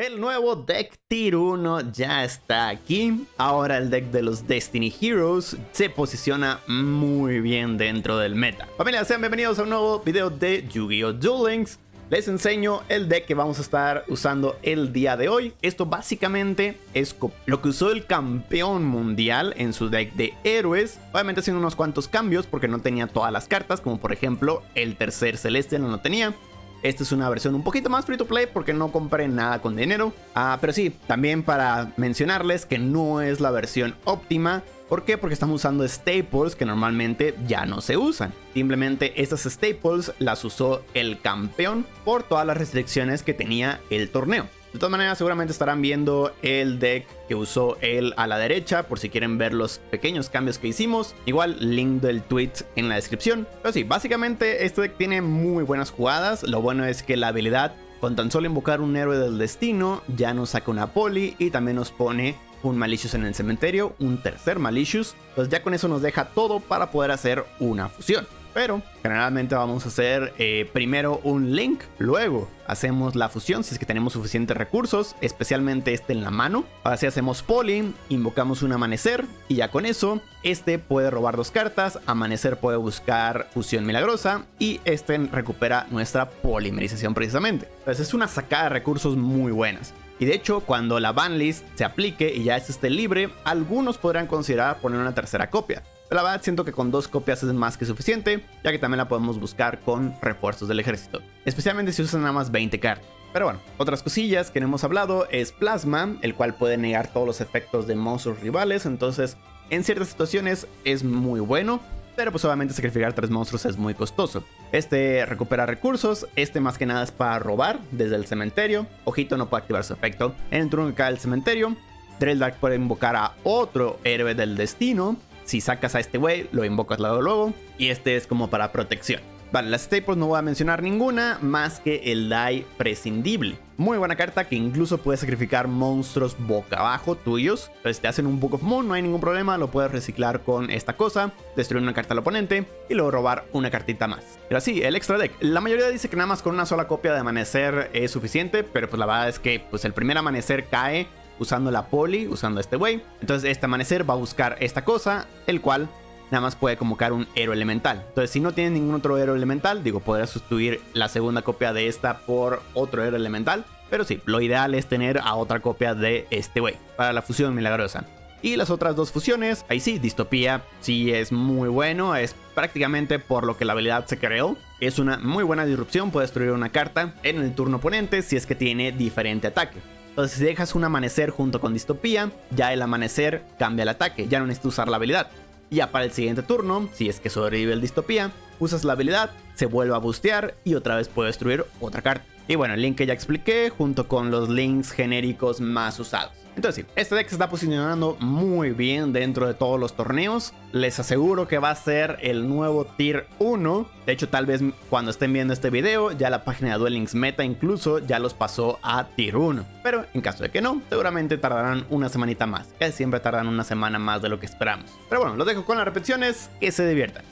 El nuevo deck Tier 1 ya está aquí. Ahora el deck de los Destiny Heroes se posiciona muy bien dentro del meta. Familia, sean bienvenidos a un nuevo video de Yu-Gi-Oh! Duel Links. Les enseño el deck que vamos a estar usando el día de hoy. Esto básicamente es lo que usó el campeón mundial en su deck de héroes. Obviamente haciendo unos cuantos cambios porque no tenía todas las cartas, como por ejemplo el tercer celeste no lo tenía. Esta es una versión un poquito más free to play porque no compré nada con dinero. Ah, pero sí, también para mencionarles que no es la versión óptima. ¿Por qué? Porque estamos usando staples que normalmente ya no se usan. Simplemente estas staples las usó el campeón por todas las restricciones que tenía el torneo. De todas maneras, seguramente estarán viendo el deck que usó él a la derecha, por si quieren ver los pequeños cambios que hicimos. Igual, link del tweet en la descripción. Pero sí, básicamente este deck tiene muy buenas jugadas. Lo bueno es que la habilidad, con tan solo invocar un héroe del destino, ya nos saca una poli y también nos pone un Malicious en el cementerio, un tercer Malicious. Pues ya con eso nos deja todo para poder hacer una fusión. Pero generalmente vamos a hacer eh, primero un link, luego hacemos la fusión si es que tenemos suficientes recursos, especialmente este en la mano. Ahora sí hacemos poli, invocamos un amanecer y ya con eso este puede robar dos cartas, amanecer puede buscar fusión milagrosa y este recupera nuestra polimerización precisamente. Entonces es una sacada de recursos muy buenas. Y de hecho, cuando la banlist se aplique y ya esté libre, algunos podrán considerar poner una tercera copia. La verdad siento que con dos copias es más que suficiente, ya que también la podemos buscar con refuerzos del ejército. Especialmente si usan nada más 20 cartas. Pero bueno, otras cosillas que no hemos hablado es Plasma, el cual puede negar todos los efectos de monstruos rivales, entonces en ciertas situaciones es muy bueno, pero pues obviamente sacrificar tres monstruos es muy costoso. Este recupera recursos, este más que nada es para robar desde el cementerio, Ojito no puede activar su efecto. En el turno que cae el cementerio, Dark puede invocar a otro héroe del destino, si sacas a este güey, lo invocas luego luego. Y este es como para protección. Vale, las staples no voy a mencionar ninguna más que el die prescindible. Muy buena carta que incluso puede sacrificar monstruos boca abajo tuyos. Pero si te hacen un Book of Moon no hay ningún problema, lo puedes reciclar con esta cosa, destruir una carta al oponente y luego robar una cartita más. Pero así, el extra deck. La mayoría dice que nada más con una sola copia de amanecer es suficiente, pero pues la verdad es que pues el primer amanecer cae usando la poli, usando este güey. Entonces este amanecer va a buscar esta cosa, el cual nada más puede convocar un héroe elemental. Entonces si no tienes ningún otro héroe elemental, digo, podrás sustituir la segunda copia de esta por otro héroe elemental. Pero sí, lo ideal es tener a otra copia de este güey para la fusión milagrosa. Y las otras dos fusiones, ahí sí, distopía sí es muy bueno, es prácticamente por lo que la habilidad se creó. Es una muy buena disrupción, puede destruir una carta en el turno oponente si es que tiene diferente ataque. Entonces si dejas un amanecer junto con distopía, ya el amanecer cambia el ataque, ya no necesitas usar la habilidad. Ya para el siguiente turno, si es que sobrevive el distopía, usas la habilidad, se vuelve a bustear y otra vez puede destruir otra carta. Y bueno, el link que ya expliqué junto con los links genéricos más usados. Entonces sí, este deck se está posicionando muy bien dentro de todos los torneos. Les aseguro que va a ser el nuevo Tier 1. De hecho, tal vez cuando estén viendo este video, ya la página de Duel Links Meta incluso ya los pasó a Tier 1. Pero en caso de que no, seguramente tardarán una semanita más. Que siempre tardan una semana más de lo que esperamos. Pero bueno, los dejo con las repeticiones, que se diviertan.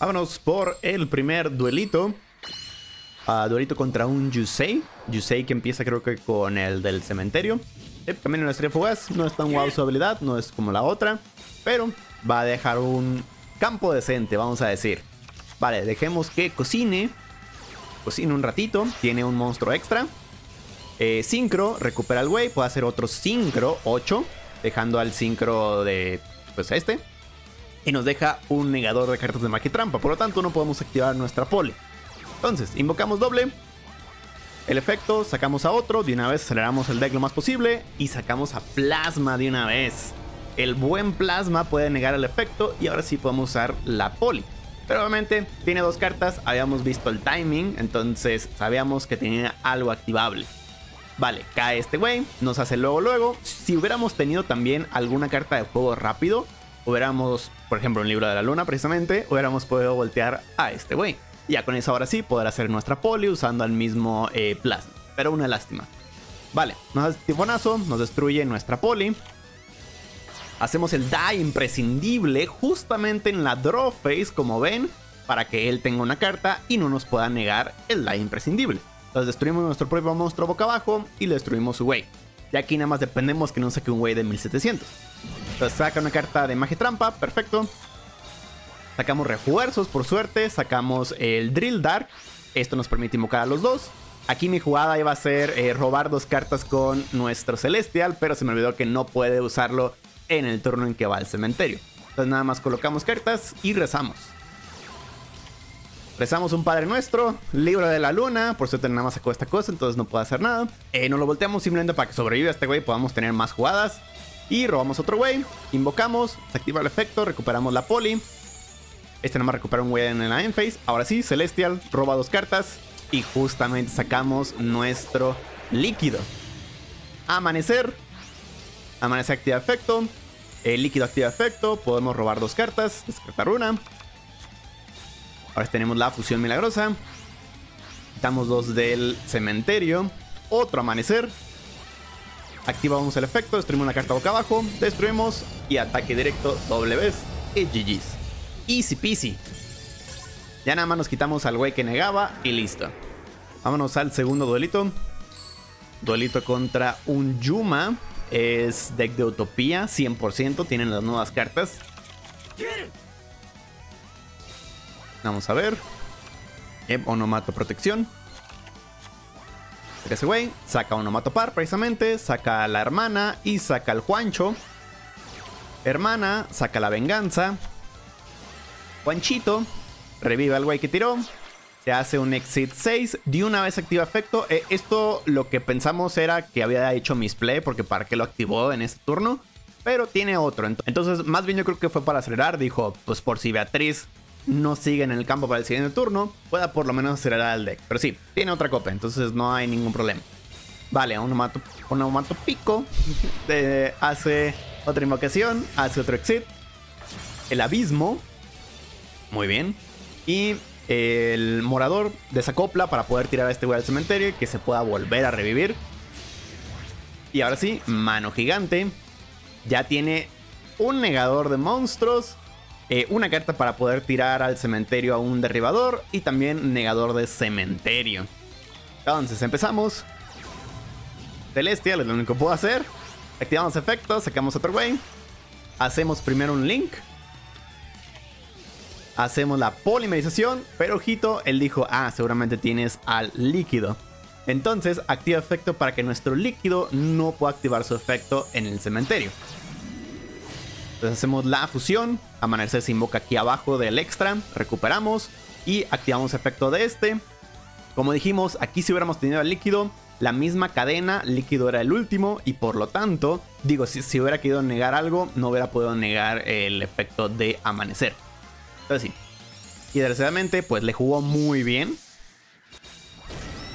Vámonos por el primer duelito. Duelito contra un Yusei. Yusei que empieza creo que con el del cementerio. Sí, en la estrella fugaz. No es tan guau su habilidad, no es como la otra. Pero va a dejar un campo decente, vamos a decir. Vale, dejemos que cocine. Cocine un ratito. Tiene un monstruo extra. Eh, sincro, recupera el güey. Puede hacer otro sincro, 8. Dejando al sincro de, pues este. Y nos deja un negador de cartas de magia. Por lo tanto, no podemos activar nuestra poli. Entonces, invocamos doble el efecto, sacamos a otro, de una vez aceleramos el deck lo más posible y sacamos a Plasma de una vez. El buen Plasma puede negar el efecto y ahora sí podemos usar la Poli. Pero obviamente tiene dos cartas, habíamos visto el timing, entonces sabíamos que tenía algo activable. Vale, cae este güey, nos hace luego luego. Si hubiéramos tenido también alguna carta de juego rápido, hubiéramos, por ejemplo, un libro de la luna precisamente, hubiéramos podido voltear a este güey. Ya con eso ahora sí poder hacer nuestra poli usando el mismo eh, plasma. Pero una lástima. Vale, nos hace tifonazo, nos destruye nuestra poli. Hacemos el die imprescindible justamente en la draw phase, como ven, para que él tenga una carta y no nos pueda negar el die imprescindible. Entonces destruimos nuestro propio monstruo boca abajo y le destruimos su way. Y aquí nada más dependemos que no saque un way de 1700. Entonces saca una carta de magia trampa, perfecto. Sacamos refuerzos por suerte, sacamos el Drill Dark. Esto nos permite invocar a los dos. Aquí mi jugada iba a ser eh, robar dos cartas con nuestro Celestial, pero se me olvidó que no puede usarlo en el turno en que va al cementerio. Entonces nada más colocamos cartas y rezamos. Rezamos un Padre Nuestro, libro de la luna, por suerte nada más sacó esta cosa, entonces no puede hacer nada. Eh, nos lo volteamos simplemente para que sobreviva este güey, podamos tener más jugadas. Y robamos otro güey, invocamos, se activa el efecto, recuperamos la poli. Este nada más recupera un güey en la end phase. Ahora sí, Celestial roba dos cartas y justamente sacamos nuestro líquido. Amanecer. Amanecer activa efecto. El líquido activa efecto. Podemos robar dos cartas, descartar una. Ahora tenemos la fusión milagrosa. Quitamos dos del cementerio. Otro amanecer. Activamos el efecto, destruimos una carta boca abajo, destruimos y ataque directo doble vez y GG's. Easy peasy. Ya nada más nos quitamos al güey que negaba y listo. Vámonos al segundo duelito. Duelito contra un Yuma. Es deck de Utopía, 100%. Tienen las nuevas cartas. Vamos a ver. Em, onomato protección. Ese güey saca onomato par precisamente. Saca a la hermana y saca al Juancho. Hermana saca la venganza. Juanchito revive al güey que tiró. Se hace un exit 6. De una vez activa efecto. Eh, esto lo que pensamos era que había hecho misplay. Porque para qué lo activó en este turno. Pero tiene otro. Entonces, más bien yo creo que fue para acelerar. Dijo, pues por si Beatriz no sigue en el campo para el siguiente turno, pueda por lo menos acelerar el deck. Pero sí, tiene otra copa, entonces no hay ningún problema. Vale, un mato pico hace otra invocación, hace otro exit. El abismo. Muy bien. Y el morador desacopla para poder tirar a este güey al cementerio y que se pueda volver a revivir. Y ahora sí, mano gigante. Ya tiene un negador de monstruos eh, una carta para poder tirar al cementerio a un derribador y también negador de cementerio. Entonces empezamos. Celestial es lo único que puedo hacer. Activamos efectos, sacamos otro way. Hacemos primero un link. Hacemos la polimerización, pero ojito, él dijo, ah, seguramente tienes al líquido. Entonces activa efecto para que nuestro líquido no pueda activar su efecto en el cementerio. Entonces hacemos la fusión. Amanecer se invoca aquí abajo del extra. Recuperamos. Y activamos efecto de este. Como dijimos, aquí si hubiéramos tenido el líquido, la misma cadena, líquido era el último. Y por lo tanto, digo, si, hubiera querido negar algo, no hubiera podido negar el efecto de amanecer. Entonces sí. Y desgraciadamente, pues le jugó muy bien.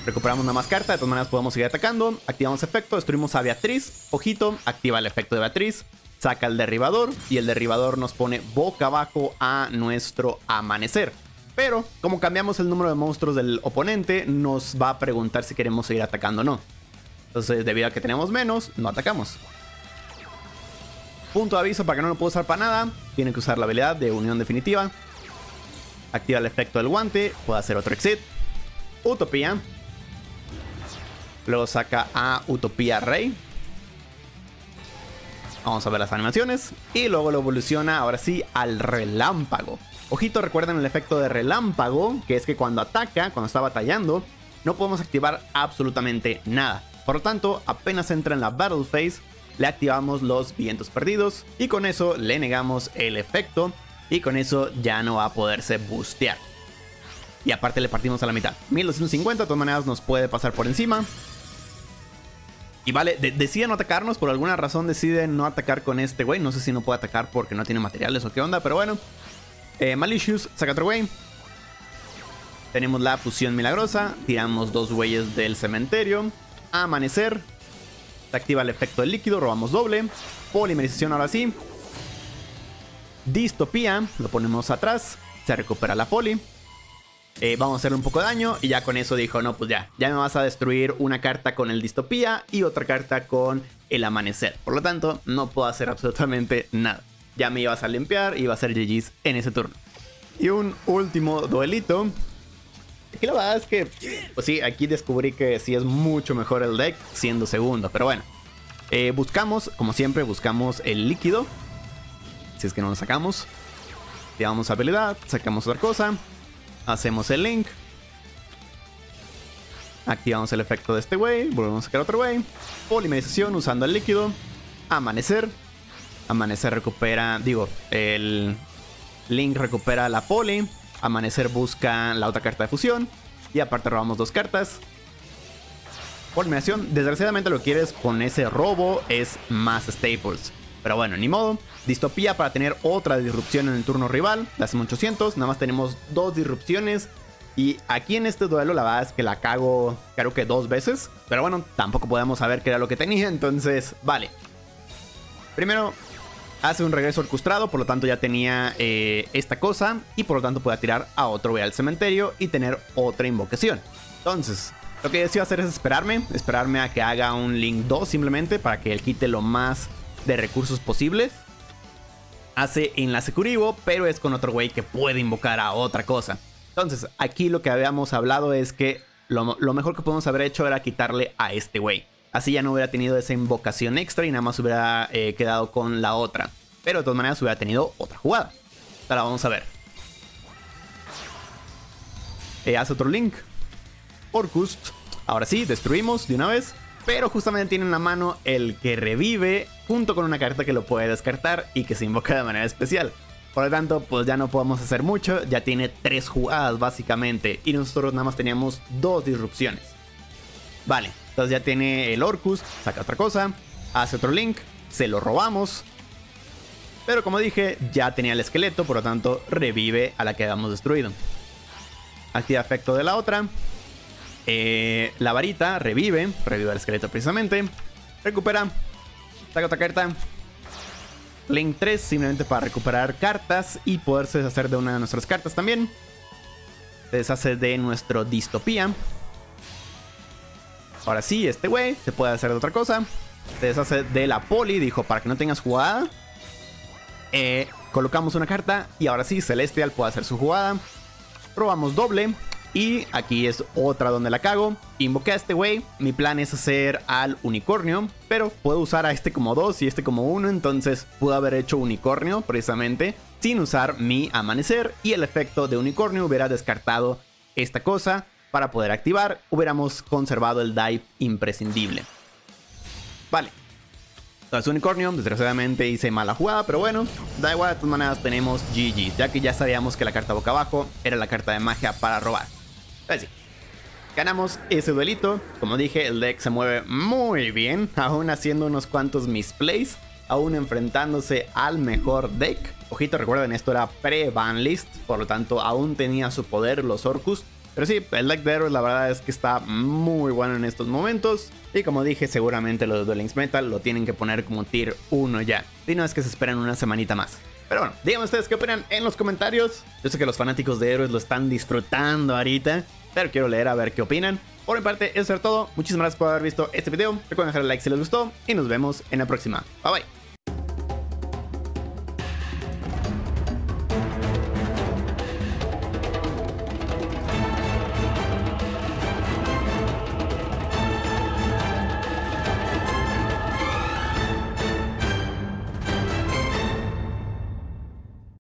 Recuperamos una más carta, de todas maneras podemos seguir atacando. Activamos efecto, destruimos a Beatriz. Ojito, activa el efecto de Beatriz saca el derribador y el derribador nos pone boca abajo a nuestro amanecer. Pero como cambiamos el número de monstruos del oponente, nos va a preguntar si queremos seguir atacando o no. Entonces, debido a que tenemos menos, no atacamos. Punto de aviso para que no lo puedo usar para nada. Tiene que usar la habilidad de unión definitiva. Activa el efecto del guante. Puede hacer otro exit. Utopía. Luego saca a Utopía Rey. Vamos a ver las animaciones. Y luego lo evoluciona ahora sí al relámpago. Ojito, recuerden el efecto de relámpago, que es que cuando ataca, cuando está batallando, no podemos activar absolutamente nada. Por lo tanto, apenas entra en la Battle Phase, le activamos los vientos perdidos y con eso le negamos el efecto y con eso ya no va a poderse boostear. Y aparte le partimos a la mitad. 1250 de todas maneras nos puede pasar por encima. Y vale, decide no atacarnos, por alguna razón decide no atacar con este güey. No sé si no puede atacar porque no tiene materiales o qué onda, pero bueno. Eh, Malicious, saca otro güey. Tenemos la fusión milagrosa. Tiramos dos güeyes del cementerio. Amanecer. Se activa el efecto del líquido, robamos doble. Polimerización ahora sí. Distopía, lo ponemos atrás. Se recupera la poli. Eh, vamos a hacerle un poco de daño. Y ya con eso dijo, no, pues ya, ya me vas a destruir una carta con el distopía y otra carta con el amanecer. Por lo tanto, no puedo hacer absolutamente nada. Ya me ibas a limpiar y iba a ser GG's en ese turno. Y un último duelito. Aquí la verdad es que, pues sí, aquí descubrí que sí es mucho mejor el deck siendo segundo, pero bueno. Eh, buscamos, como siempre, buscamos el líquido. Si es que no lo sacamos. Activamos habilidad, sacamos otra cosa. Hacemos el link. Activamos el efecto de este güey. Volvemos a sacar otro güey. Polimerización usando el líquido. Amanecer. Amanecer recupera, digo, el Link recupera la poli. Amanecer busca la otra carta de fusión. Y aparte robamos dos cartas. Polimerización. Desgraciadamente lo que quieres con ese robo es más staples. Pero bueno, ni modo. Distopía para tener otra disrupción en el turno rival. La hacemos 800. Nada más tenemos dos disrupciones. Y aquí en este duelo la verdad es que la cago creo que dos veces. Pero bueno, tampoco podemos saber qué era lo que tenía. Entonces, vale. Primero, hace un regreso orquestado, por lo tanto ya tenía eh, esta cosa y por lo tanto puede tirar a otro ve al cementerio y tener otra invocación. Entonces, lo que decido hacer es esperarme, esperarme a que haga un Link 2 simplemente para que él quite lo más de recursos posibles. Hace enlace curivo, pero es con otro güey que puede invocar a otra cosa. Entonces, aquí lo que habíamos hablado es que lo, mejor que podemos haber hecho era quitarle a este güey. Así ya no hubiera tenido esa invocación extra y nada más hubiera eh, quedado con la otra. Pero de todas maneras hubiera tenido otra jugada. Ahora vamos a ver. Eh, hace otro link. Orcust. Ahora sí, destruimos de una vez. Pero justamente tiene en la mano el que revive junto con una carta que lo puede descartar y que se invoca de manera especial. Por lo tanto, pues ya no podemos hacer mucho. Ya tiene tres jugadas básicamente. Y nosotros nada más teníamos dos disrupciones. Vale, entonces ya tiene el Orcus, saca otra cosa, hace otro link, se lo robamos. Pero como dije, ya tenía el esqueleto, por lo tanto revive a la que habíamos destruido. Activa efecto de la otra. Eh, la varita revive, revive el esqueleto precisamente. Recupera, saca otra carta. Link 3 simplemente para recuperar cartas y poderse deshacer de una de nuestras cartas también. Se deshace de nuestro distopía. Ahora sí, este güey se puede hacer de otra cosa. Se deshace de la poli, dijo, para que no tengas jugada. Eh, colocamos una carta y ahora sí, Celestial puede hacer su jugada. Probamos doble. Y aquí es otra donde la cago. Invoqué a este güey. Mi plan es hacer al unicornio. Pero puedo usar a este como dos y este como uno. Entonces puedo haber hecho unicornio precisamente. Sin usar mi amanecer. Y el efecto de unicornio hubiera descartado esta cosa para poder activar, hubiéramos conservado el dive imprescindible. Vale. Entonces Unicornio, desgraciadamente hice mala jugada, pero bueno, da igual, de todas maneras tenemos GG, ya que ya sabíamos que la carta boca abajo era la carta de magia para robar. Así. Ganamos ese duelito, como dije, el deck se mueve muy bien, aún haciendo unos cuantos misplays, aún enfrentándose al mejor deck. Ojito, recuerden, esto era pre-ban list, por lo tanto aún tenía su poder los Orcus, pero sí, el deck de héroes la verdad es que está muy bueno en estos momentos. Y como dije, seguramente los de Duel Metal lo tienen que poner como tier 1 ya. Y no es que se esperen una semanita más. Pero bueno, díganme ustedes qué opinan en los comentarios. Yo sé que los fanáticos de héroes lo están disfrutando ahorita. Pero quiero leer a ver qué opinan. Por mi parte, eso es todo. Muchísimas gracias por haber visto este video. Recuerden dejar el like si les gustó. Y nos vemos en la próxima. Bye bye.